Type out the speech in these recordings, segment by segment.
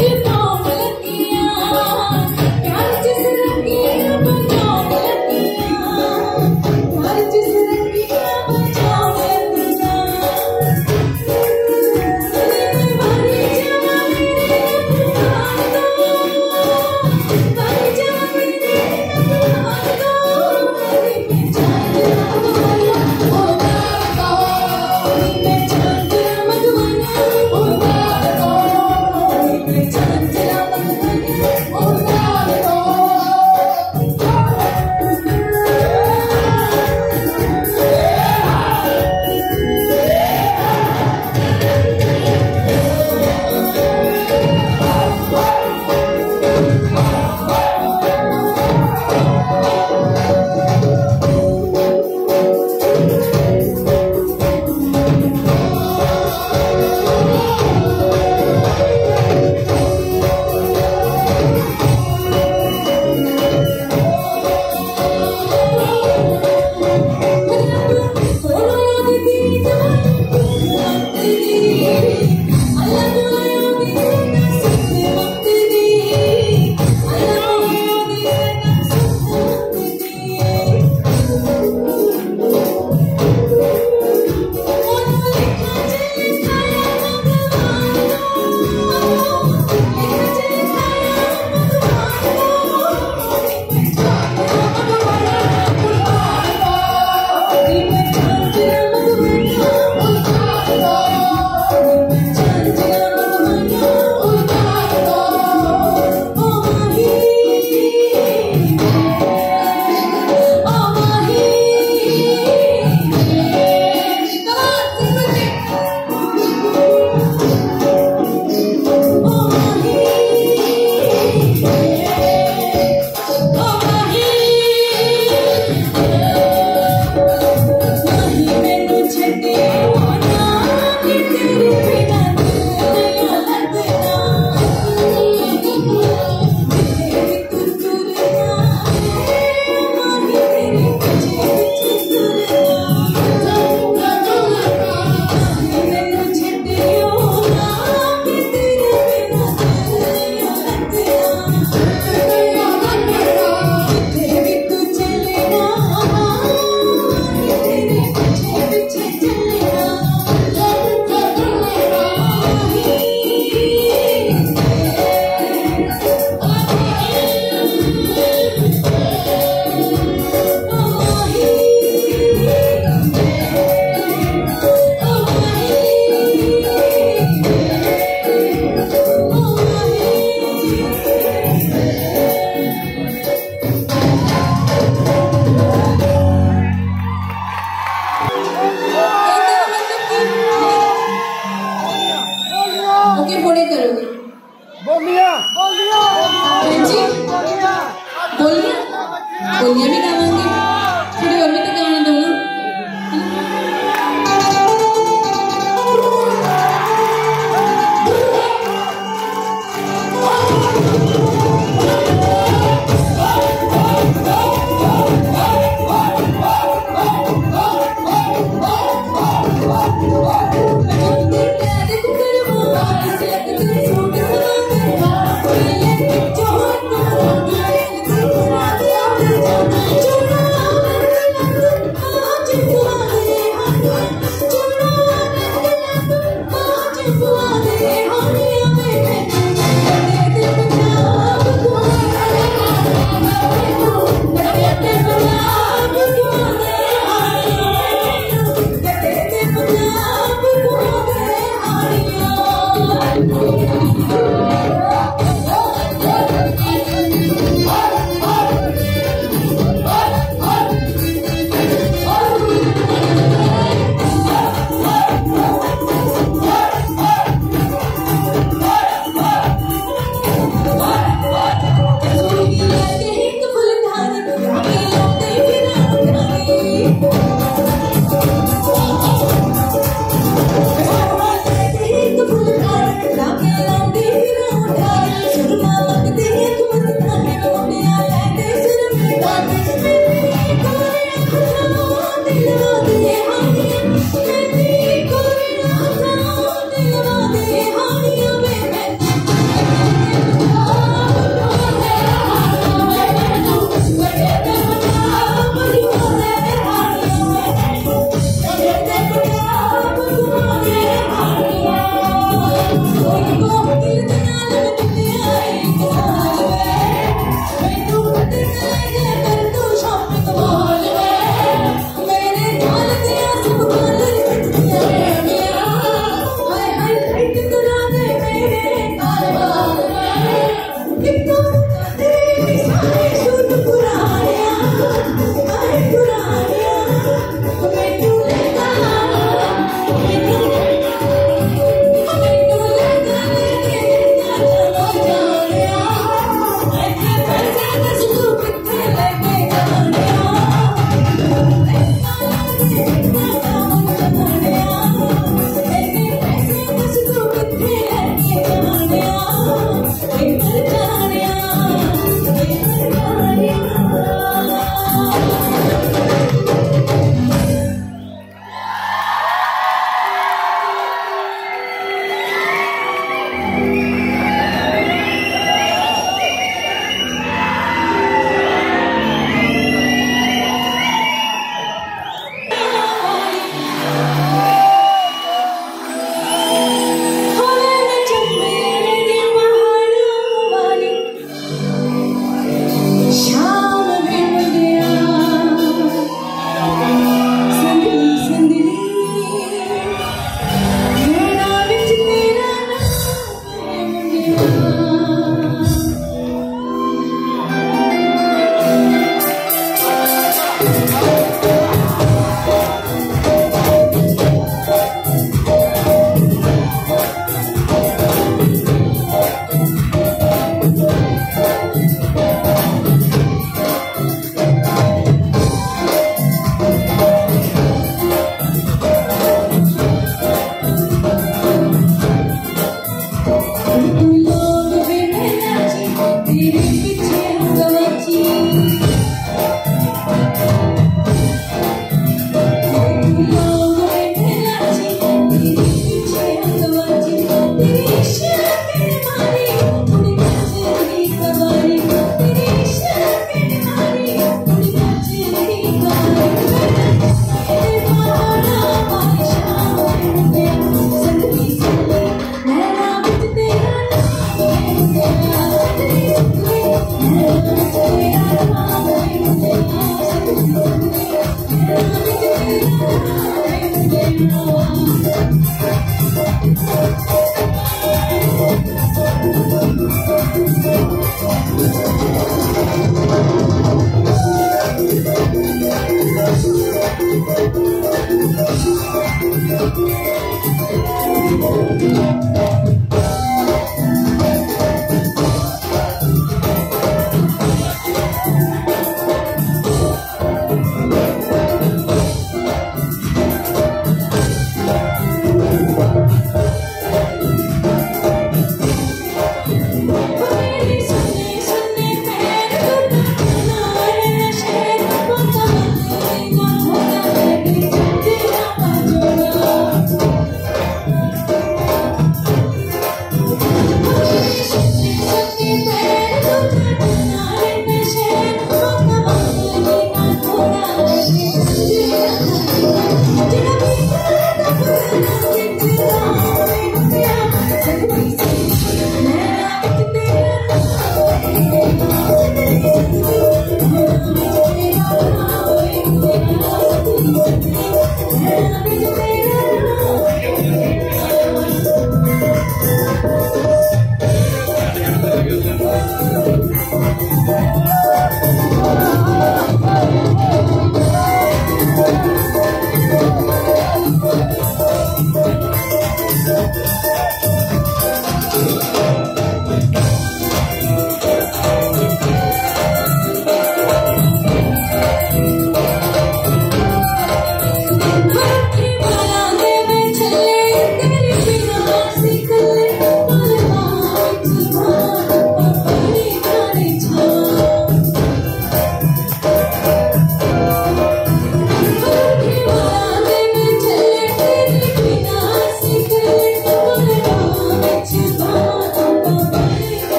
is gone.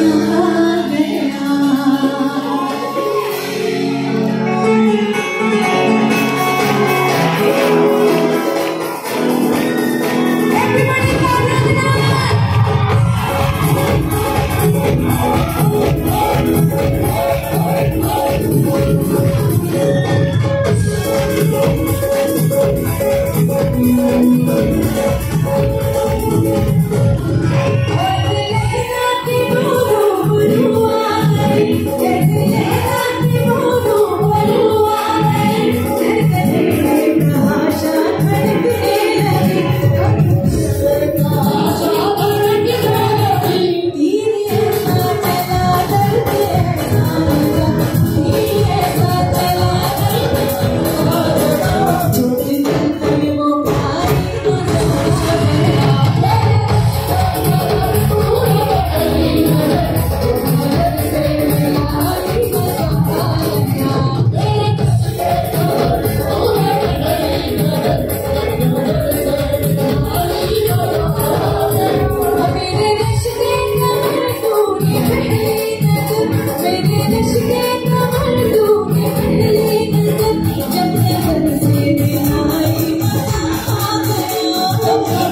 you are. Oh,